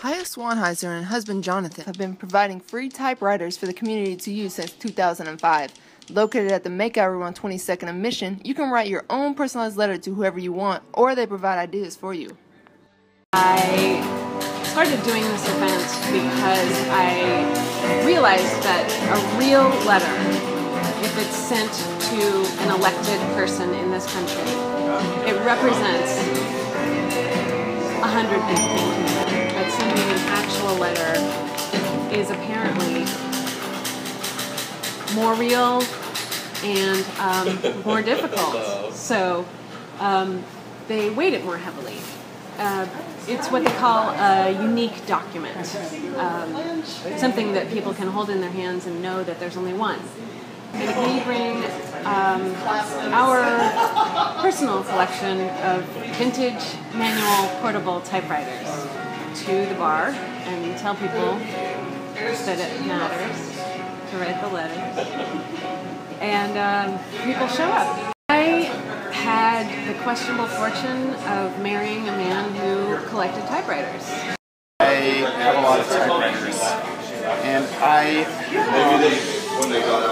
Haya Swanhuyser and husband Jonathan have been providing free typewriters for the community to use since 2005. Located at the Makeout Room on 22nd and Mission, you can write your own personalized letter to whoever you want, or they provide ideas for you. I started doing this event because I realized that a real letter, if it's sent to an elected person in this country, it represents a hundred actual letter is apparently more real and um, more difficult. So um, they weight it more heavily. Uh, it's what they call a unique document, um, something that people can hold in their hands and know that there's only one. And we bring um, our personal collection of vintage manual portable typewriters to the bar and tell people that it matters to write the letters. And um, people show up. I had the questionable fortune of marrying a man who collected typewriters. I have a lot of typewriters, and I,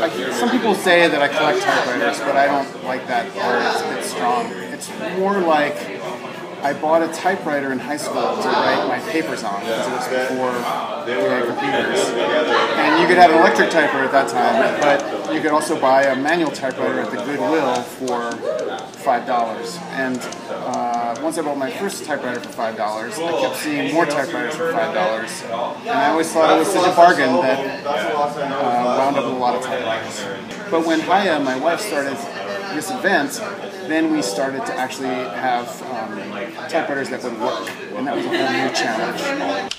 I some people say that I collect typewriters, but I don't like that word. It's a bit strong. It's more like I bought a typewriter in high school to write my papers on because it was before we had computers. And you could have an electric typewriter at that time, but you could also buy a manual typewriter at the Goodwill for five dollars. And uh, once I bought my first typewriter for five dollars, I kept seeing more typewriters for five dollars, and I always thought it was such a bargain that uh, wound up with a lot of typewriters. But when Haya, my wife, started this event, then we started to actually have um, typewriters that would work, and that was a whole new challenge.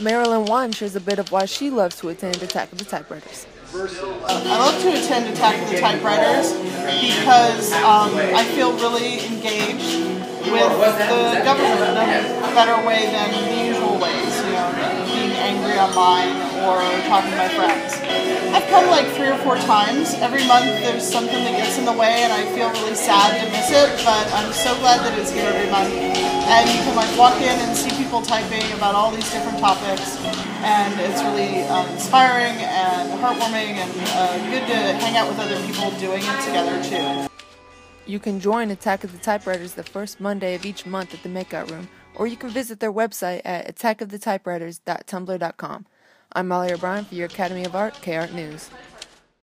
Marilyn Wan shares a bit of why she loves to attend Attack of the Typewriters. I love to attend Attack of the Typewriters because um, I feel really engaged with the government in a better way than the usual ways, you know, being angry online or talking to my friends. I've come like three or four times. Every month there's something that gets in the way and I feel really sad to miss it, but I'm so glad that it's here every month. And you can like walk in and see people typing about all these different topics and it's really um, inspiring and heartwarming and uh, good to hang out with other people doing it together too. You can join Attack of the Typewriters the first Monday of each month at the Makeout Room, or you can visit their website at attackofthetypewriters.tumblr.com. I'm Molly O'Brien for your Academy of Art, K Art News.